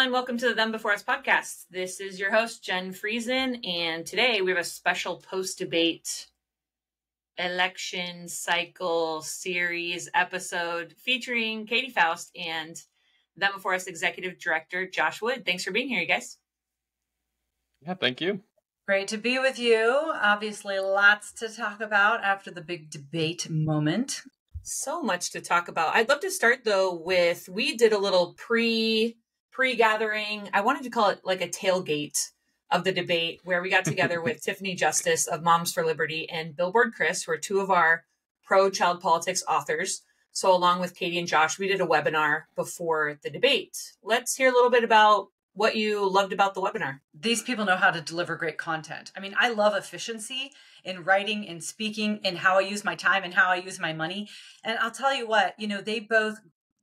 everyone. Welcome to the Them Before Us podcast. This is your host, Jenn Friesen, and today we have a special post debate election cycle series episode featuring Katy Faust and Them Before Us executive director, Josh Wood. Thanks for being here, you guys. Yeah, thank you. Great to be with you. Obviously, lots to talk about after the big debate moment. So much to talk about. I'd love to start though with we did a little pre pre gathering. I wanted to call it like a tailgate of the debate where we got together with Tiffany Justice of Moms for Liberty and Billboard Chris, who are two of our pro child politics authors. So, along with Katy and Josh, we did a webinar before the debate. Let's hear a little bit about what you loved about the webinar. These people know how to deliver great content. I mean, I love efficiency in writing and speaking and how I use my time and how I use my money. And I'll tell you what, you know, they both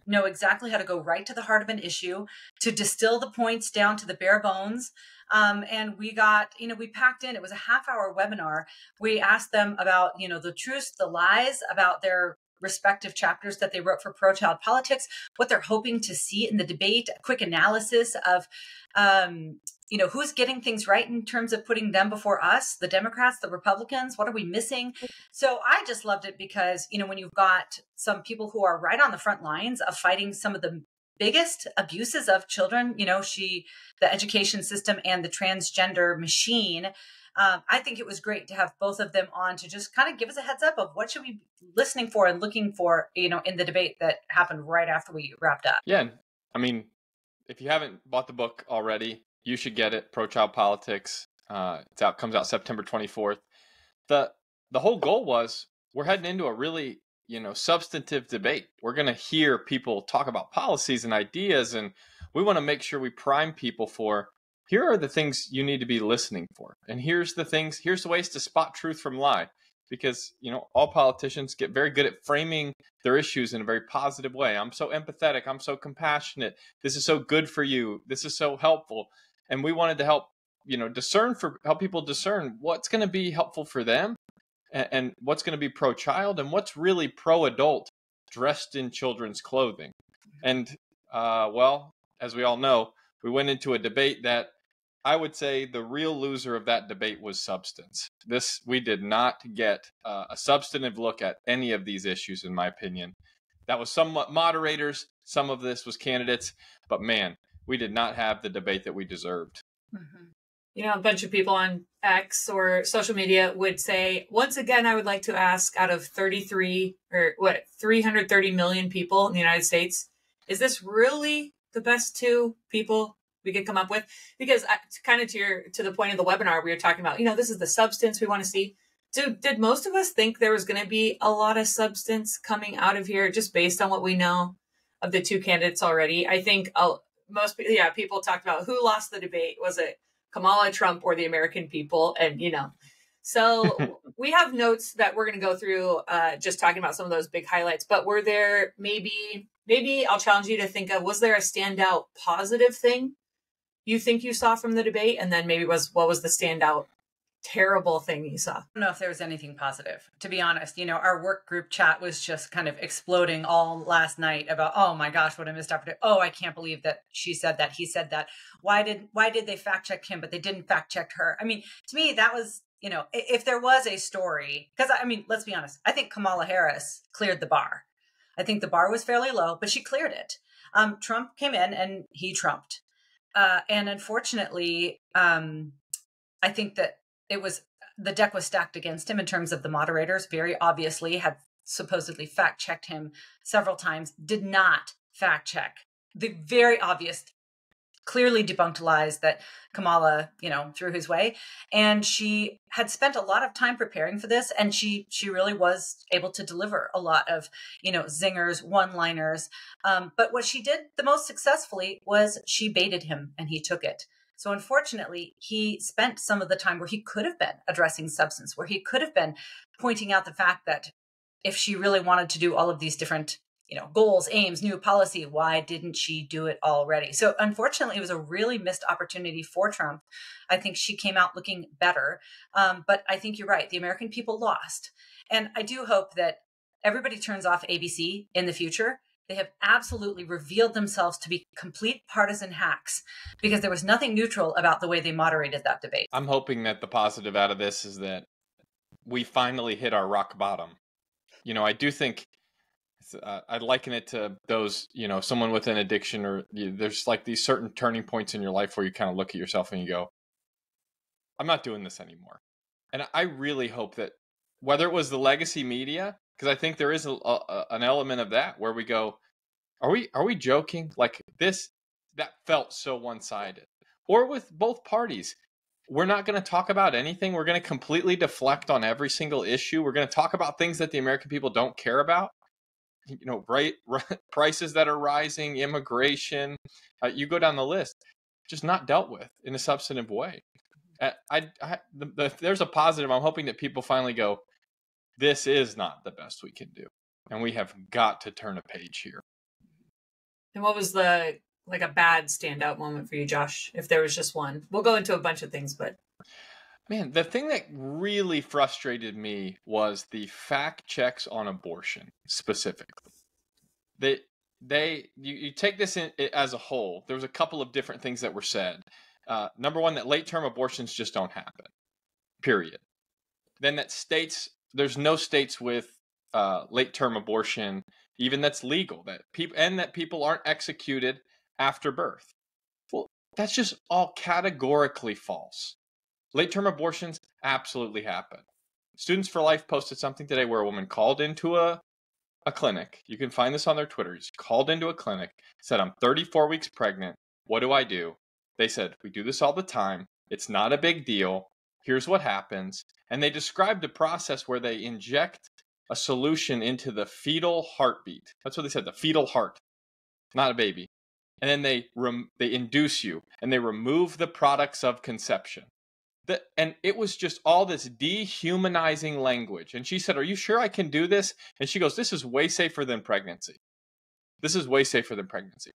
know exactly how to go right to the heart of an issue, to distill the points down to the bare bones. Um, and we got, you know, we packed in, it was a half hour webinar. We asked them about, you know, the truths, the lies about their respective chapters that they wrote for pro child politics, what they're hoping to see in the debate, a quick analysis of, um, you know, who's getting things right in terms of putting them before us, the Democrats, the Republicans, what are we missing? So I just loved it because, you know, when you've got some people who are right on the front lines of fighting some of the biggest abuses of children, you know, she, the education system and the transgender machine, um, I think it was great to have both of them on to just kind of give us a heads up of what should we be listening for and looking for, you know, in the debate that happened right after we wrapped up. Yeah, I mean, if you haven't bought the book already, you should get it. Pro Child Politics. Uh, it's out comes out September 24th. the The whole goal was we're heading into a really you know substantive debate. We're going to hear people talk about policies and ideas, and we want to make sure we prime people for here are the things you need to be listening for. And here's the things, here's the ways to spot truth from lie. Because, you know, all politicians get very good at framing their issues in a very positive way. I'm so empathetic. I'm so compassionate. This is so good for you. This is so helpful. And we wanted to help, you know, discern for, help people discern what's going to be helpful for them and, and what's going to be pro child and what's really pro adult dressed in children's clothing. And, uh, well, as we all know, we went into a debate that I would say the real loser of that debate was substance. This we did not get uh, a substantive look at any of these issues, in my opinion. That was somewhat moderators. Some of this was candidates, but man, we did not have the debate that we deserved. Mm-hmm. You know, a bunch of people on X or social media would say, once again, I would like to ask out of 33 or what, 330 million people in the United States, is this really the best two people we could come up with because I, kind of to your to the point of the webinar we were talking about you know this is the substance we want to see did, did most of us think there was going to be a lot of substance coming out of here just based on what we know of the two candidates already i think uh, most yeah people talked about who lost the debate. Was it kamala trump or the american people? And you know so we have notes that we're going to go through uh, just talking about some of those big highlights. But were there maybe maybe i'll challenge you to think of was there a standout positive thing you think you saw from the debate, and then maybe was what was the standout terrible thing you saw? I don't know if there was anything positive, to be honest. You know, our work group chat was just kind of exploding all last night about, oh my gosh, what a missed opportunity. Oh, I can't believe that she said that, he said that. Why did why did they fact check him, but they didn't fact check her? I mean, to me, that was you know, if there was a story, because I mean, let's be honest, I think Kamala Harris cleared the bar. I think the bar was fairly low, but she cleared it. Um, Trump came in and he trumped. Uh, and unfortunately, um, I think that it was the deck was stacked against him in terms of the moderators. Very obviously, had supposedly fact checked him several times, did not fact check the very obvious clearly debunked lies that Kamala, you know, threw his way. And she had spent a lot of time preparing for this and she she really was able to deliver a lot of, you know, zingers, one-liners. Um, but what she did the most successfully was she baited him and he took it. So unfortunately, he spent some of the time where he could have been addressing substance, where he could have been pointing out the fact that if she really wanted to do all of these different you know goals aims new policy why didn't she do it already? So unfortunately it was a really missed opportunity for trump. I think she came out looking better. Um, but i think you're right the american people lost. And i do hope that everybody turns off abc in the future they have absolutely revealed themselves to be complete partisan hacks because there was nothing neutral about the way they moderated that debate. I'm hoping that the positive out of this is that we finally hit our rock bottom. You know, I do think uh, I'd liken it to those, you know, someone with an addiction or you, there's like these certain turning points in your life where you kind of look at yourself and you go, I'm not doing this anymore. And I really hope that whether it was the legacy media, because I think there is a, a, an element of that where we go, are we are we joking? Like this that felt so one sided, or with both parties. We're not going to talk about anything. We're going to completely deflect on every single issue. We're going to talk about things that the American people don't care about you know, right, right prices that are rising, immigration. Uh, you go down the list, just not dealt with in a substantive way. Uh, I, I the, the, there's a positive. I'm hoping that people finally go, this is not the best we can do, and we have got to turn a page here. And what was the like a bad standout moment for you, Josh? If there was just one, we'll go into a bunch of things, but Man, the thing that really frustrated me was the fact checks on abortion specifically. They they you, you take this in as a whole. There was a couple of different things that were said. Uh, number one, that late term abortions just don't happen. Period. Then that states there's no states with uh, late term abortion even that's legal that people and that people aren't executed after birth. Well, that's just all categorically false. Late term abortions absolutely happen. Students for Life posted something today where a woman called into a, a clinic. You can find this on their Twitters. Called into a clinic, said, I'm 34 weeks pregnant. What do I do? They said, We do this all the time. It's not a big deal. Here's what happens. And they described a process where they inject a solution into the fetal heartbeat. That's what they said, the fetal heart, not a baby. And then they rem- they induce you and they remove the products of conception. That and it was just all this dehumanizing language. And she said are you sure i can do this? And she goes this is way safer than pregnancy. This is way safer than pregnancy.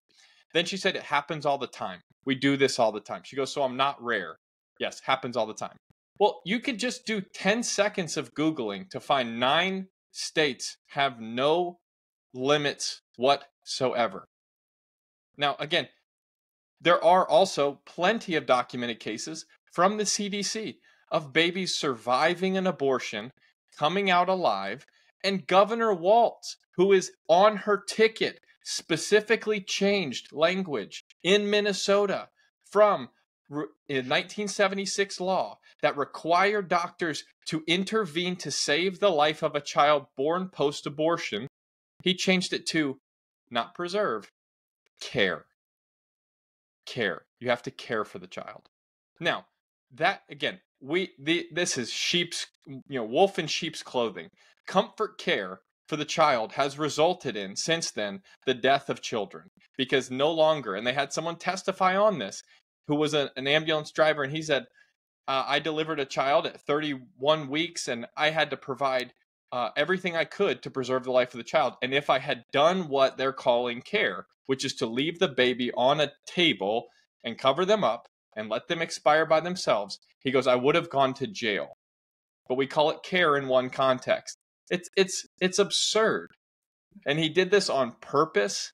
Then she said it happens all the time. We do this all the time. She goes so i'm not rare. Yes happens all the time well you could just do 10 seconds of googling to find nine states have no limits whatsoever. Now again there are also plenty of documented cases from the CDC of babies surviving an abortion, coming out alive, and Governor Walz, who is on her ticket, specifically changed language in Minnesota from in 1976 law that required doctors to intervene to save the life of a child born post abortion. He changed it to not preserve, care. Care. You have to care for the child. Now, that again, we the this is sheep's you know wolf in sheep's clothing. Comfort care for the child has resulted in since then the death of children because no longer and they had someone testify on this who was a, an ambulance driver and he said uh, I delivered a child at 31 weeks and I had to provide uh, everything I could to preserve the life of the child. And if I had done what they're calling care, which is to leave the baby on a table and cover them up and let them expire by themselves, he goes, I would have gone to jail. But we call it care in one context. It's it's it's absurd. And he did this on purpose.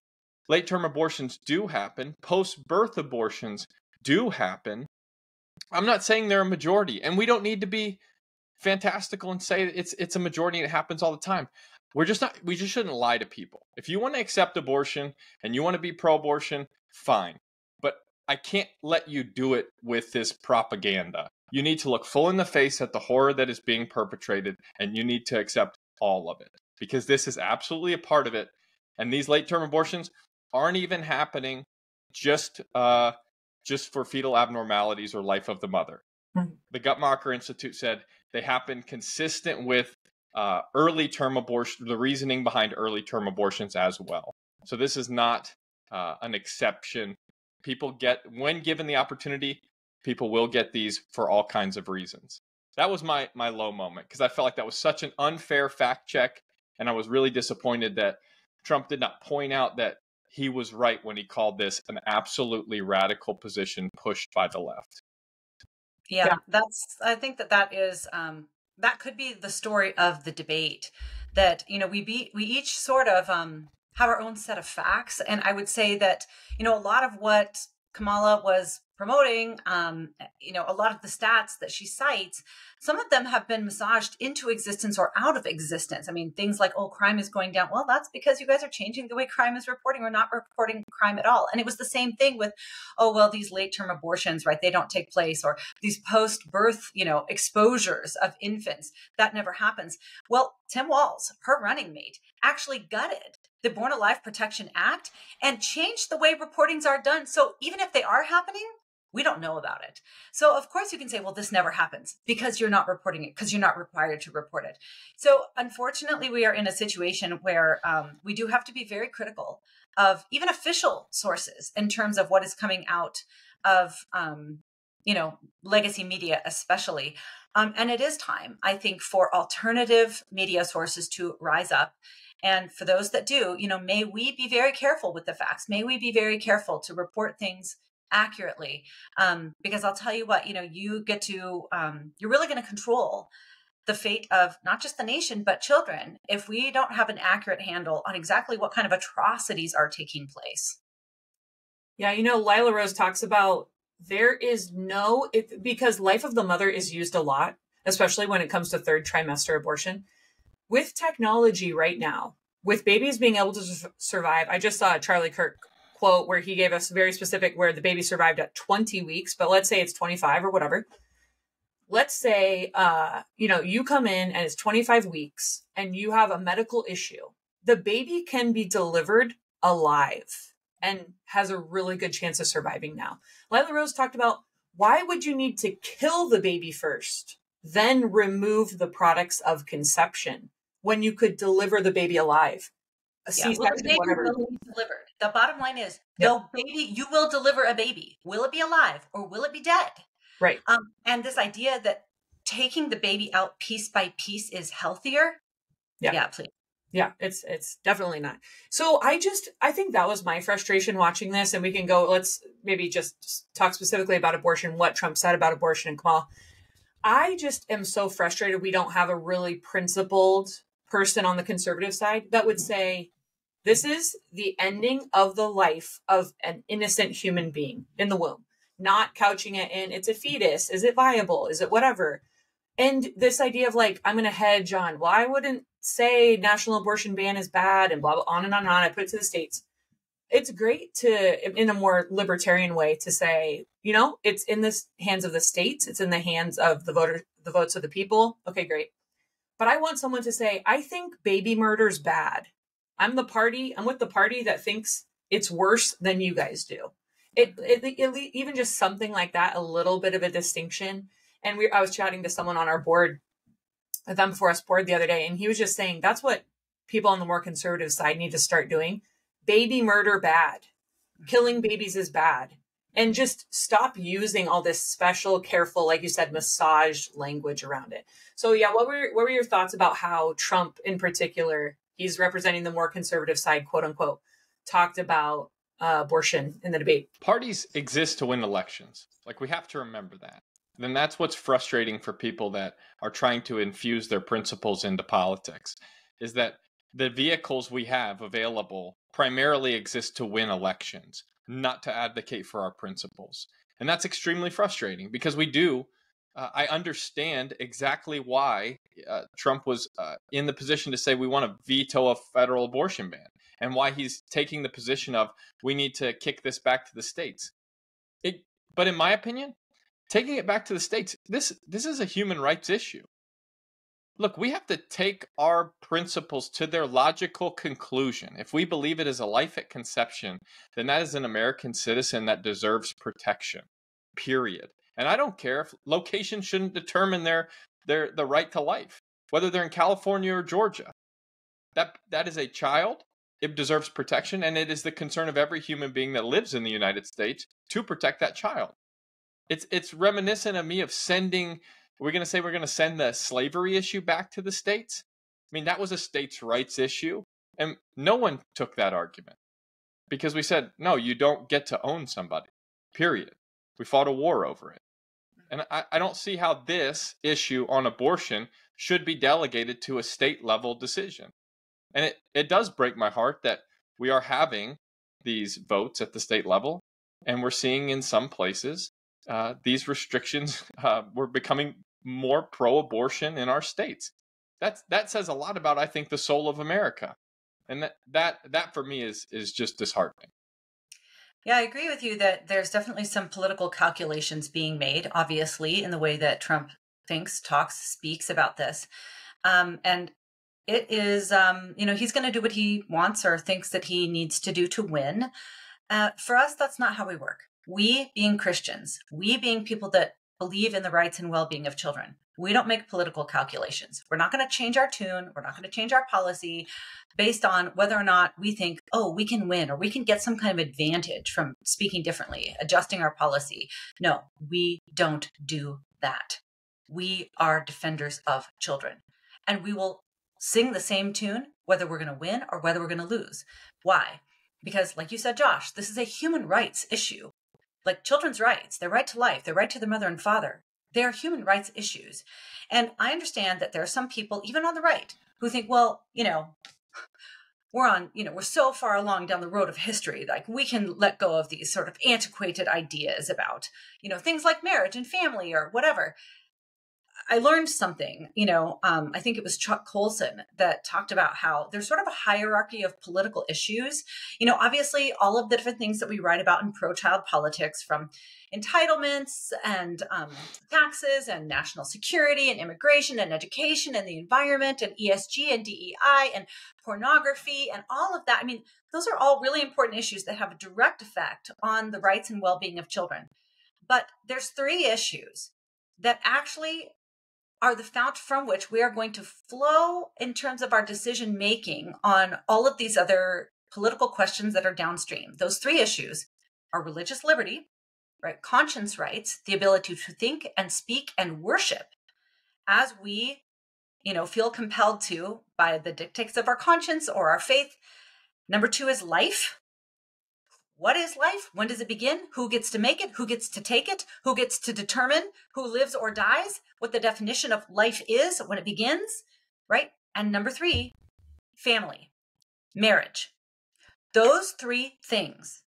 Late term abortions do happen. Post birth abortions do happen. I'm not saying they're a majority, and we don't need to be fantastical and say it's it's a majority and it happens all the time. We're just not we just shouldn't lie to people. If you want to accept abortion and you want to be pro abortion, fine. But I can't let you do it with this propaganda. You need to look full in the face at the horror that is being perpetrated, and you need to accept all of it because this is absolutely a part of it. And these late term abortions aren't even happening just uh, just for fetal abnormalities or life of the mother. Mm-hmm. The Guttmacher Institute said they happen consistent with uh, early term abortion, the reasoning behind early term abortions as well. So this is not uh, an exception people get when given the opportunity people will get these for all kinds of reasons that was my my low moment because i felt like that was such an unfair fact check and i was really disappointed that trump did not point out that he was right when he called this an absolutely radical position pushed by the left yeah, yeah. that's i think that that is um that could be the story of the debate that you know we be we each sort of um have our own set of facts. And I would say that, you know, a lot of what Kamala was promoting, um, you know, a lot of the stats that she cites, some of them have been massaged into existence or out of existence. I mean, things like, oh, crime is going down. Well, that's because you guys are changing the way crime is reporting or not reporting crime at all. And it was the same thing with, oh, well, these late term abortions, right? They don't take place or these post birth, you know, exposures of infants. That never happens. Well, Tim Walz, her running mate, actually gutted the Born Alive Protection Act and changed the way reportings are done. So even if they are happening, we don't know about it. So, of course, you can say, well, this never happens because you're not reporting it, because you're not required to report it. So, unfortunately, we are in a situation where um, we do have to be very critical of even official sources in terms of what is coming out of, um, you know, legacy media, especially. Um, and it is time, I think, for alternative media sources to rise up. And for those that do, you know, may we be very careful with the facts. May we be very careful to report things accurately um, because i'll tell you what you know you get to um, you're really going to control the fate of not just the nation but children if we don't have an accurate handle on exactly what kind of atrocities are taking place. Yeah you know lila rose talks about there is no because life of the mother is used a lot especially when it comes to third trimester abortion. With technology right now with babies being able to survive i just saw charlie kirk quote where he gave us very specific where the baby survived at 20 weeks, but let's say it's 25 or whatever. Let's say uh, you know, you come in and it's 25 weeks and you have a medical issue. The baby can be delivered alive and has a really good chance of surviving now. Lila Rose talked about why would you need to kill the baby first, then remove the products of conception when you could deliver the baby alive? A C-section, well, whatever. Delivered. The bottom line is, yep. the baby, you will deliver a baby. Will it be alive or will it be dead? Right. Um, and this idea that taking the baby out piece by piece is healthier. Yeah. Yeah, please. Yeah, it's it's definitely not. So I just I think that was my frustration watching this, and we can go. Let's maybe just talk specifically about abortion. What Trump said about abortion and Kamal. I just am so frustrated we don't have a really principled person on the conservative side that would say this is the ending of the life of an innocent human being in the womb, not couching it in it's a fetus. Is it viable? Is it whatever? And this idea of like, I'm going to hedge on, well, I wouldn't say national abortion ban is bad and blah, blah, on and on and on. I put it to the states. It's great to, in a more libertarian way, to say, you know, it's in the hands of the states. It's in the hands of the voter, the votes of the people. Okay, great. But I want someone to say, I think baby murder's bad. I'm the party. I'm with the party that thinks it's worse than you guys do. It, it, it, even just something like that, a little bit of a distinction. And we, I was chatting to someone on our board, the them before us board the other day, and he was just saying that's what people on the more conservative side need to start doing. Baby murder bad, killing babies is bad, and just stop using all this special, careful, like you said, massage language around it. So yeah, what were what were your thoughts about how Trump in particular he's representing the more conservative side, quote unquote, talked about uh, abortion in the debate. Parties exist to win elections. Like we have to remember that. Then that's what's frustrating for people that are trying to infuse their principles into politics is that the vehicles we have available primarily exist to win elections, not to advocate for our principles. And that's extremely frustrating because we do uh, I understand exactly why uh, Trump was uh, in the position to say we want to veto a federal abortion ban and why he's taking the position of we need to kick this back to the states. It, but in my opinion, taking it back to the states, this this is a human rights issue. Look, we have to take our principles to their logical conclusion. If we believe it is a life at conception, then that is an American citizen that deserves protection. Period. And I don't care if location shouldn't determine their their the right to life, whether they're in California or Georgia. That that is a child. It deserves protection, and it is the concern of every human being that lives in the United States to protect that child. It's it's reminiscent of me of sending. We're going to say we're going to send the slavery issue back to the states. I mean, that was a states' rights issue, and no one took that argument because we said no, you don't get to own somebody. Period. We fought a war over it. And I, I don't see how this issue on abortion should be delegated to a state level decision. And it, it does break my heart that we are having these votes at the state level, and we're seeing in some places uh, these restrictions uh, we're becoming more pro-abortion in our states. That's that says a lot about I think the soul of America, and that that that for me is is just disheartening. Yeah, I agree with you that there's definitely some political calculations being made, obviously, in the way that Trump thinks, talks, speaks about this. Um, and it is, um, you know, he's going to do what he wants or thinks that he needs to do to win. Uh, for us, that's not how we work. We, being Christians, we being people that believe in the rights and well being of children, we don't make political calculations. We're not going to change our tune. We're not going to change our policy based on whether or not we think, oh, we can win or we can get some kind of advantage from speaking differently, adjusting our policy. No, we don't do that. We are defenders of children and we will sing the same tune whether we're going to win or whether we're going to lose. Why? Because, like you said, Josh, this is a human rights issue. Like children's rights, their right to life, their right to their mother and father, they are human rights issues. And I understand that there are some people, even on the right, who think, well, you know, we're on, you know, we're so far along down the road of history, like we can let go of these sort of antiquated ideas about, you know, things like marriage and family or whatever. I learned something, you know, um, I think it was Chuck Colson that talked about how there's sort of a hierarchy of political issues. You know, obviously, all of the different things that we write about in pro child politics from entitlements and um, taxes and national security and immigration and education and the environment and ESG and DEI and pornography and all of that. I mean, those are all really important issues that have a direct effect on the rights and well being of children. But there's three issues that actually are the fount from which we are going to flow in terms of our decision making on all of these other political questions that are downstream. Those three issues are religious liberty, right? Conscience rights, the ability to think and speak and worship as we, you know, feel compelled to by the dictates of our conscience or our faith. Number two is life, what is life? When does it begin? Who gets to make it? Who gets to take it? Who gets to determine who lives or dies? What the definition of life is when it begins, right? And number three, family, marriage. Those three things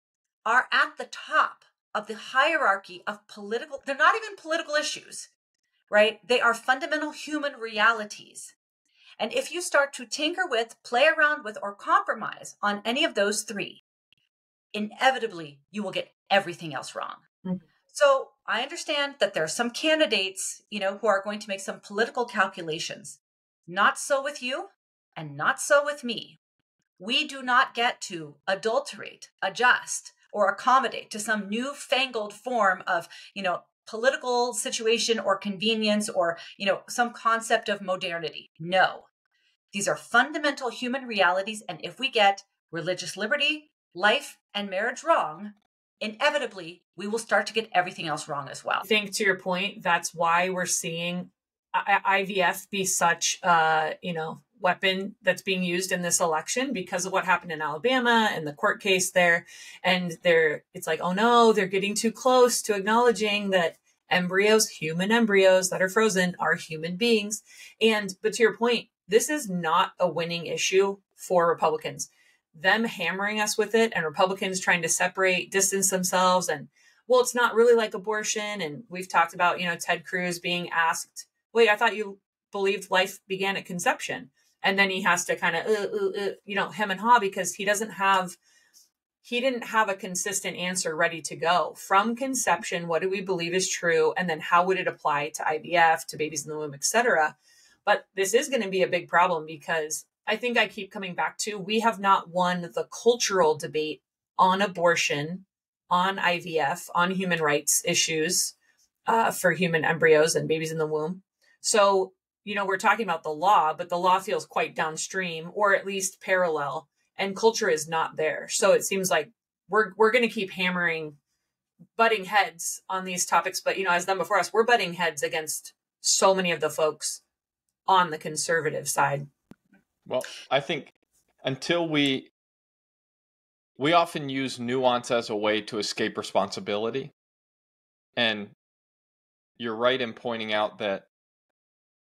are at the top of the hierarchy of political, they're not even political issues, right? They are fundamental human realities. And if you start to tinker with, play around with, or compromise on any of those three, inevitably you will get everything else wrong. Mm-hmm. So I understand that there are some candidates, you know, who are going to make some political calculations. Not so with you and not so with me. We do not get to adulterate, adjust, or accommodate to some newfangled form of, you know, political situation or convenience or, you know, some concept of modernity. No. These are fundamental human realities. And if we get religious liberty, life and marriage wrong, inevitably we will start to get everything else wrong as well. I think to your point, that's why we're seeing IVF be such a, you know, weapon that's being used in this election because of what happened in Alabama and the court case there. And they're, it's like, oh no, they're getting too close to acknowledging that embryos, human embryos that are frozen, are human beings. And, but to your point, this is not a winning issue for Republicans them hammering us with it and Republicans trying to separate, distance themselves and well, it's not really like abortion. And we've talked about, you know, Ted Cruz being asked, wait, I thought you believed life began at conception. And then he has to kind of, uh, uh, uh, you know, hem and haw because he doesn't have, he didn't have a consistent answer ready to go from conception. What do we believe is true? And then how would it apply to IVF, to babies in the womb, etc. But this is going to be a big problem because I think I keep coming back to we have not won the cultural debate on abortion, on IVF, on human rights issues uh, for human embryos and babies in the womb. So, you know, we're talking about the law, but the law feels quite downstream or at least parallel, and culture is not there. So it seems like we're we're going to keep hammering butting heads on these topics, but you know, as Them Before Us, we're butting heads against so many of the folks on the conservative side. Well, I think until we we often use nuance as a way to escape responsibility. And you're right in pointing out that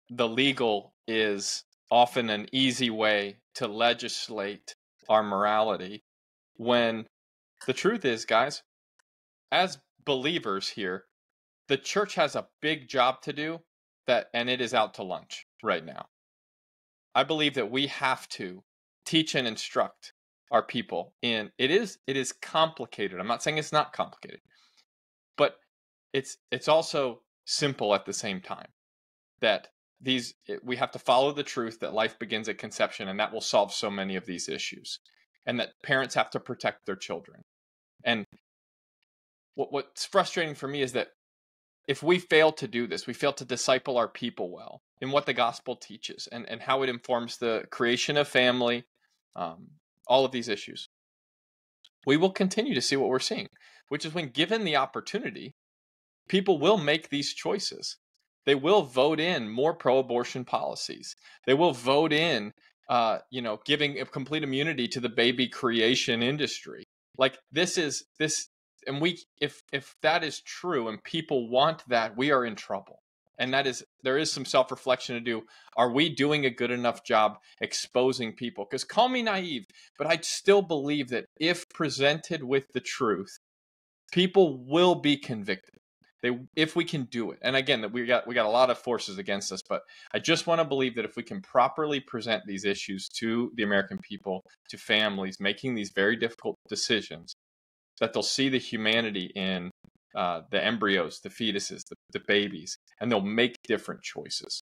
the legal is often an easy way to legislate our morality when the truth is, guys, as believers here, the church has a big job to do that and it is out to lunch right now. I believe that we have to teach and instruct our people And it is it is complicated. I'm not saying it's not complicated. But it's it's also simple at the same time that these eh, we have to follow the truth that life begins at conception and that will solve so many of these issues and that parents have to protect their children and what, what's frustrating for me is that if we fail to do this we fail to disciple our people well in what the gospel teaches and, and how it informs the creation of family um, all of these issues we will continue to see what we're seeing which is when given the opportunity people will make these choices they will vote in more pro-abortion policies. They will vote in, uh, you know, giving complete immunity to the baby creation industry. Like this is this, and we if if that is true and people want that, we are in trouble. And that is there is some self reflection to do. Are we doing a good enough job exposing people? Because call me naive, but I still believe that if presented with the truth, people will be convicted they if we can do it and again that we got we got a lot of forces against us but i just want to believe that if we can properly present these issues to the american people to families making these very difficult decisions that they'll see the humanity in uh, the embryos the fetuses the, the babies and they'll make different choices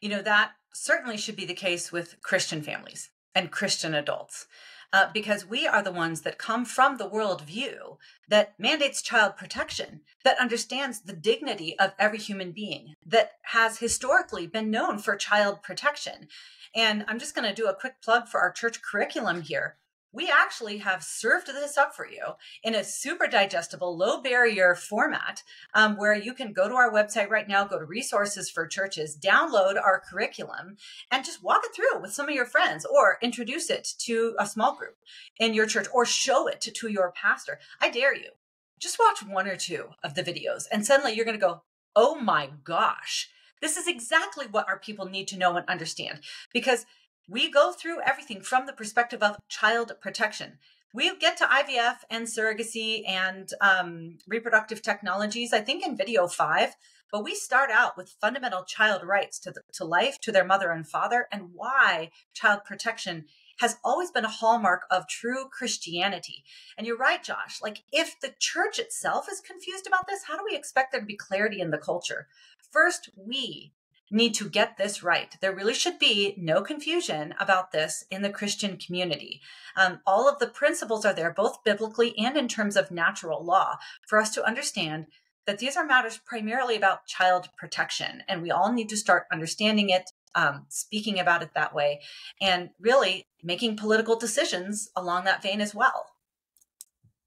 you know that certainly should be the case with christian families and christian adults uh, because we are the ones that come from the worldview that mandates child protection, that understands the dignity of every human being, that has historically been known for child protection. And I'm just going to do a quick plug for our church curriculum here we actually have served this up for you in a super digestible, low barrier format um, where you can go to our website right now, go to resources for churches, download our curriculum, and just walk it through with some of your friends or introduce it to a small group in your church or show it to, to your pastor. I dare you. Just watch one or two of the videos, and suddenly you're going to go, oh my gosh. This is exactly what our people need to know and understand because we go through everything from the perspective of child protection. We get to IVF and surrogacy and um, reproductive technologies, I think in video five, but we start out with fundamental child rights to, the, to life, to their mother and father, and why child protection has always been a hallmark of true Christianity. And you're right, Josh. Like, if the church itself is confused about this, how do we expect there to be clarity in the culture? First, we need to get this right. There really should be no confusion about this in the Christian community. Um, all of the principles are there, both biblically and in terms of natural law, for us to understand that these are matters primarily about child protection. And we all need to start understanding it, um, speaking about it that way, and really making political decisions along that vein as well.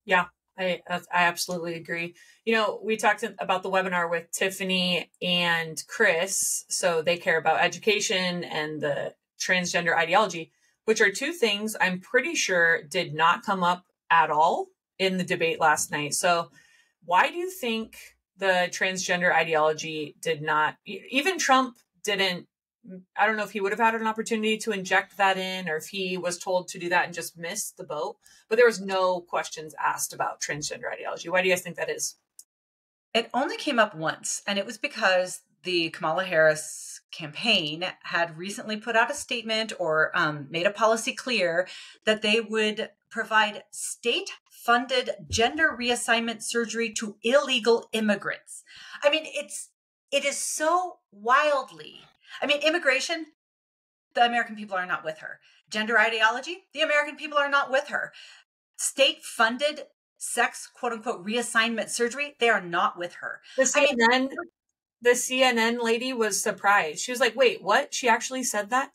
Yeah, I I absolutely agree. You know, we talked about the webinar with Tiffany and Chris, so they care about education and the transgender ideology, which are two things I'm pretty sure did not come up at all in the debate last night. So, why do you think the transgender ideology did not even Trump didn't I don't know if he would have had an opportunity to inject that in or if he was told to do that and just missed the boat. But there was no questions asked about transgender ideology. Why do you guys think that is? It only came up once, and it was because the Kamala Harris campaign had recently put out a statement or um, made a policy clear that they would provide state funded gender reassignment surgery to illegal immigrants. I mean, it's it is so wildly I mean, immigration, the American people are not with her. Gender ideology, the American people are not with her. State funded sex, quote unquote, reassignment surgery, they are not with her. The CNN, I mean, the CNN lady was surprised. She was like, wait, what? She actually said that?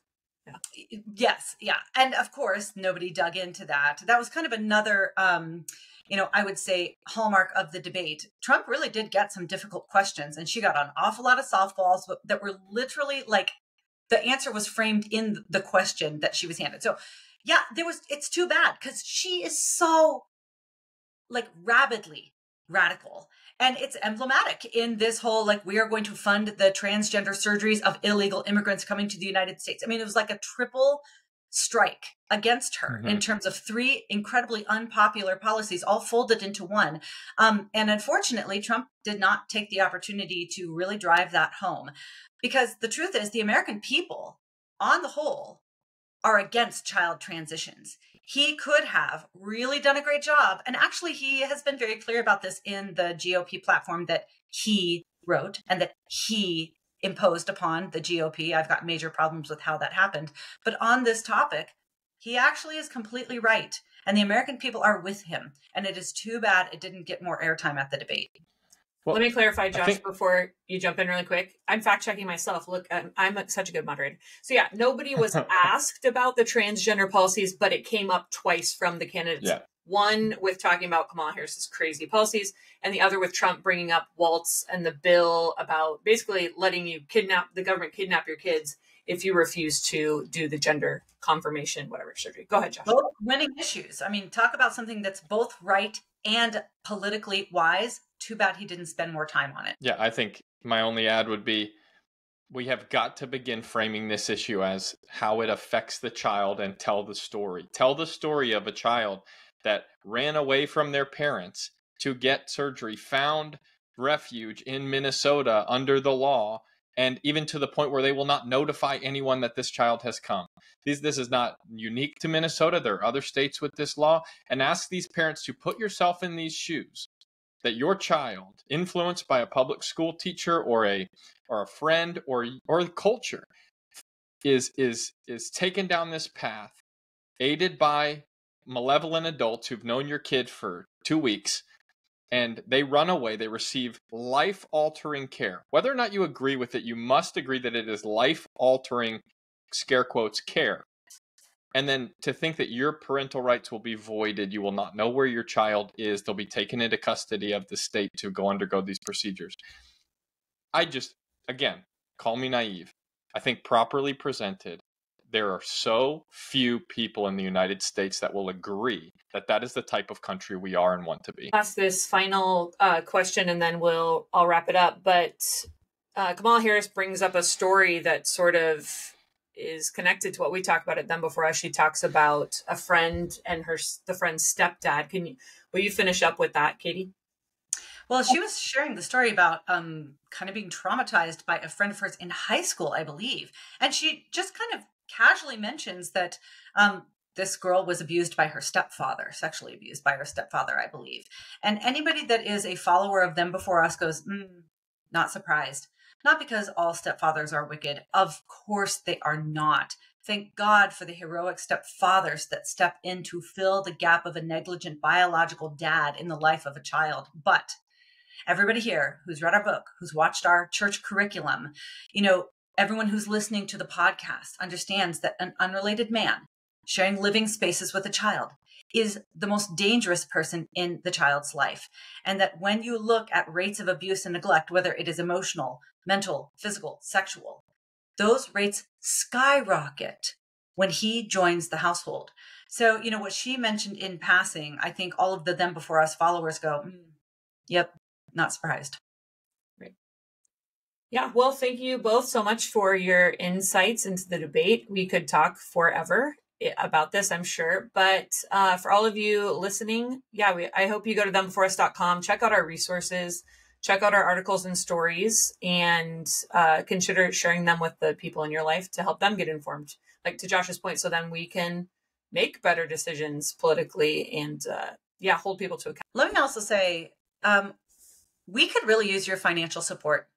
Yeah. Yes, yeah. And of course, nobody dug into that. That was kind of another um, you know, I would say hallmark of the debate. Trump really did get some difficult questions, and she got an awful lot of softballs that were literally like the answer was framed in the question that she was handed. So, yeah, there was. It's too bad because she is so like rabidly radical and it's emblematic in this whole like we are going to fund the transgender surgeries of illegal immigrants coming to the united states i mean it was like a triple strike against her mm-hmm. in terms of three incredibly unpopular policies all folded into one. Um, and unfortunately trump did not take the opportunity to really drive that home. Because the truth is the american people on the whole are against child transitions. He could have really done a great job and actually he has been very clear about this in the gop platform that he wrote and that he imposed upon the GOP. I've got major problems with how that happened. But on this topic, he actually is completely right. And the American people are with him. And it is too bad it didn't get more airtime at the debate. Well, Let me clarify, Josh, think... before you jump in really quick. I'm fact checking myself. Look, I'm, I'm such a good moderator. So, yeah, nobody was asked about the transgender policies, but it came up twice from the candidates. Yeah. One with talking about Kamala Harris's crazy policies, and the other with Trump bringing up Walz and the bill about basically letting you kidnap the government kidnap your kids if you refuse to do the gender confirmation, whatever surgery. Go ahead, Josh. Both winning issues. I mean, talk about something that's both right and politically wise. Too bad he didn't spend more time on it. Yeah, I think my only ad would be we have got to begin framing this issue as how it affects the child and tell the story. Tell the story of a child that ran away from their parents to get surgery, found refuge in Minnesota under the law, and even to the point where they will not notify anyone that this child has come. These, this is not unique to Minnesota. There are other states with this law. And ask these parents to put yourself in these shoes that your child, influenced by a public school teacher or a or a friend or or culture, is is is taken down this path, aided by malevolent adults who've known your kid for two weeks and they run away. They receive life altering care. Whether or not you agree with it, you must agree that it is life altering, scare quotes, care. And then to think that your parental rights will be voided, you will not know where your child is, they'll be taken into custody of the state to go undergo these procedures. I just, again, call me naive. I think properly presented, there are so few people in the United States that will agree that that is the type of country we are and want to be. Ask this final uh, question and then we'll I'll wrap it up. But uh, Kamala Harris brings up a story that sort of is connected to what we talked about at them before. As she talks about a friend and her the friend's stepdad. Can you will you finish up with that, Katy? Well, she was sharing the story about um, kind of being traumatized by a friend of hers in high school, I believe. And she just kind of casually mentions that um, this girl was abused by her stepfather, sexually abused by her stepfather, I believe. And anybody that is a follower of them before us goes, mm, not surprised. Not because all stepfathers are wicked. Of course they are not. Thank God for the heroic stepfathers that step in to fill the gap of a negligent biological dad in the life of a child. But everybody here who's read our book, who's watched our church curriculum, you know, Everyone who's listening to the podcast understands that an unrelated man sharing living spaces with a child is the most dangerous person in the child's life. And that when you look at rates of abuse and neglect, whether it is emotional, mental, physical, sexual, those rates skyrocket when he joins the household. So, you know, what she mentioned in passing, I think all of the them before us followers go, mm, yep, not surprised. Yeah, well, thank you both so much for your insights into the debate. We could talk forever about this, I'm sure. But uh, for all of you listening, yeah, we, I hope you go to thembeforeus.com, check out our resources, check out our articles and stories, and uh, consider sharing them with the people in your life to help them get informed. Like to Josh's point, so then we can make better decisions politically and, uh, yeah, hold people to account. Let me also say, um, we could really use your financial support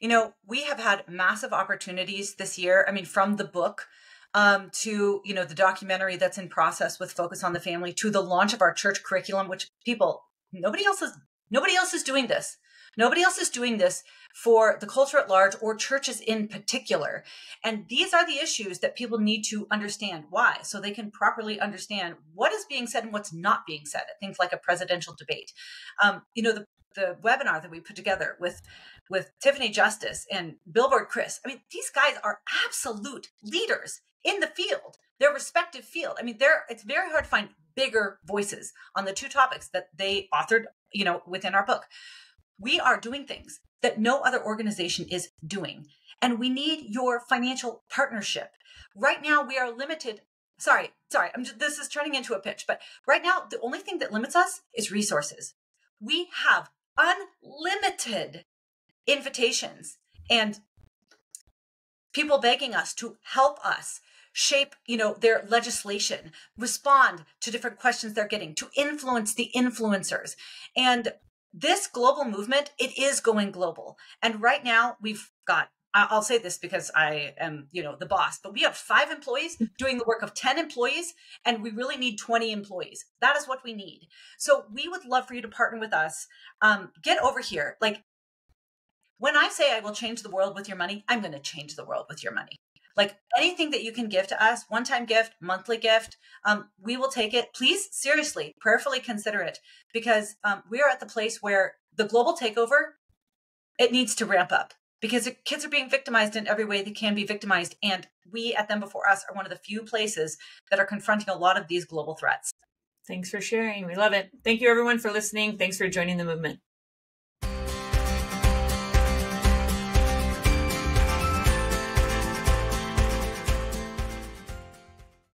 you know, we have had massive opportunities this year. I mean, from the book um, to, you know, the documentary that's in process with Focus on the Family to the launch of our church curriculum, which people, nobody else is, nobody else is doing this. Nobody else is doing this for the culture at large or churches in particular. And these are the issues that people need to understand. Why? So they can properly understand what is being said and what's not being said at things like a presidential debate. Um, you know, the, the webinar that we put together with with Tiffany Justice and Billboard Chris. I mean, these guys are absolute leaders in the field, their respective field. I mean, they it's very hard to find bigger voices on the two topics that they authored, you know, within our book. We are doing things that no other organization is doing. And we need your financial partnership. Right now, we are limited sorry, sorry. I'm just, this is turning into a pitch, but right now the only thing that limits us is resources. We have unlimited invitations and people begging us to help us shape you know their legislation respond to different questions they're getting to influence the influencers and this global movement it is going global and right now we've got I'll say this because I am, you know, the boss, but we have five employees doing the work of 10 employees, and we really need 20 employees. That is what we need. So we would love for you to partner with us. Um, get over here. Like when I say I will change the world with your money, I'm going to change the world with your money. Like anything that you can give to us, one time gift, monthly gift, um, we will take it. Please, seriously, prayerfully consider it because um, we are at the place where the global takeover, it needs to ramp up because kids are being victimized in every way they can be victimized. And we at Them Before Us are one of the few places that are confronting a lot of these global threats. Thanks for sharing. We love it. Thank you, everyone, for listening. Thanks for joining the movement.